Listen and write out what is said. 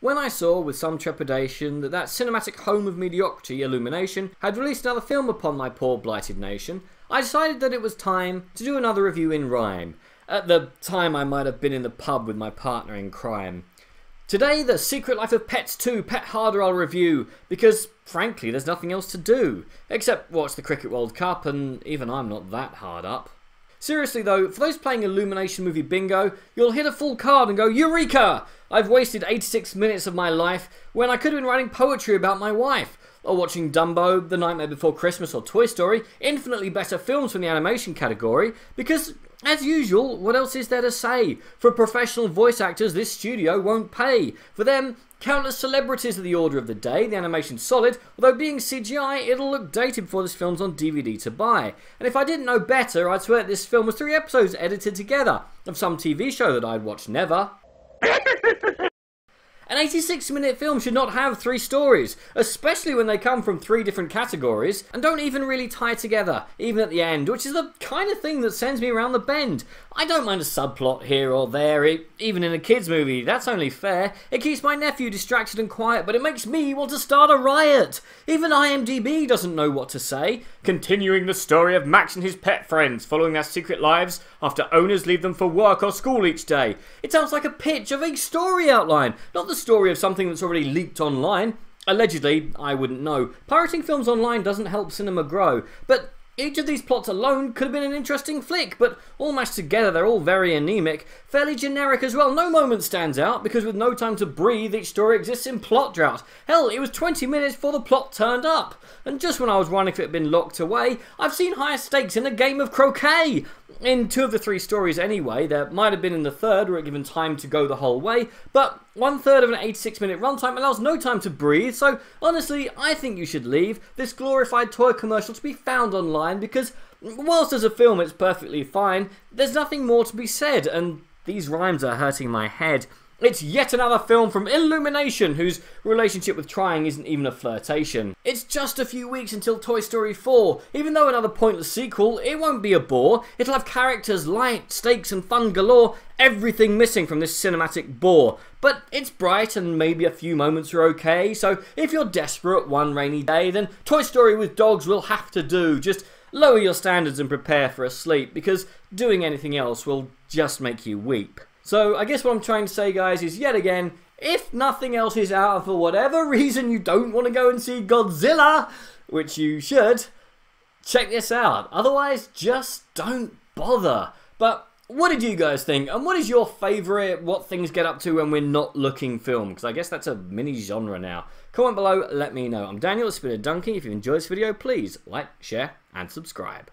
when I saw with some trepidation that that cinematic home of mediocrity, Illumination, had released another film upon my poor blighted nation, I decided that it was time to do another review in rhyme. At the time, I might have been in the pub with my partner in crime. Today, The Secret Life of Pets 2 Pet Harder I'll review, because frankly, there's nothing else to do, except watch the Cricket World Cup, and even I'm not that hard up. Seriously though, for those playing Illumination Movie Bingo, you'll hit a full card and go, Eureka! I've wasted 86 minutes of my life when I could have been writing poetry about my wife. Or watching Dumbo, The Nightmare Before Christmas, or Toy Story, infinitely better films from the animation category, because, as usual, what else is there to say? For professional voice actors, this studio won't pay. For them, Countless celebrities are the order of the day, the animation's solid, although being CGI, it'll look dated before this film's on DVD to buy. And if I didn't know better, I'd swear this film was three episodes edited together, of some TV show that I'd watched never. An 86 minute film should not have three stories, especially when they come from three different categories and don't even really tie together, even at the end, which is the kind of thing that sends me around the bend. I don't mind a subplot here or there, even in a kids' movie, that's only fair. It keeps my nephew distracted and quiet, but it makes me want to start a riot. Even IMDb doesn't know what to say. Continuing the story of Max and his pet friends following their secret lives after owners leave them for work or school each day. It sounds like a pitch of a story outline, not the story of something that's already leaked online. Allegedly, I wouldn't know. Pirating films online doesn't help cinema grow, but each of these plots alone could have been an interesting flick, but all mashed together they're all very anemic, fairly generic as well. No moment stands out because with no time to breathe, each story exists in plot drought. Hell, it was 20 minutes before the plot turned up. And just when I was wondering if it had been locked away, I've seen higher stakes in a game of croquet in two of the three stories anyway. There might have been in the third, were it given time to go the whole way, but one third of an 86 minute runtime allows no time to breathe, so honestly, I think you should leave this glorified toy commercial to be found online because whilst as a film it's perfectly fine, there's nothing more to be said, and these rhymes are hurting my head. It's yet another film from Illumination, whose relationship with trying isn't even a flirtation. It's just a few weeks until Toy Story 4. Even though another pointless sequel, it won't be a bore. It'll have characters, light, stakes, and fun galore. Everything missing from this cinematic bore. But it's bright and maybe a few moments are okay, so if you're desperate one rainy day, then Toy Story with dogs will have to do. Just lower your standards and prepare for a sleep, because doing anything else will just make you weep. So I guess what I'm trying to say, guys, is yet again, if nothing else is out for whatever reason you don't want to go and see Godzilla, which you should, check this out. Otherwise, just don't bother. But what did you guys think? And what is your favourite what things get up to when we're not looking film? Because I guess that's a mini genre now. Comment below, let me know. I'm Daniel, Spinner Donkey. If you enjoyed this video, please like, share, and subscribe.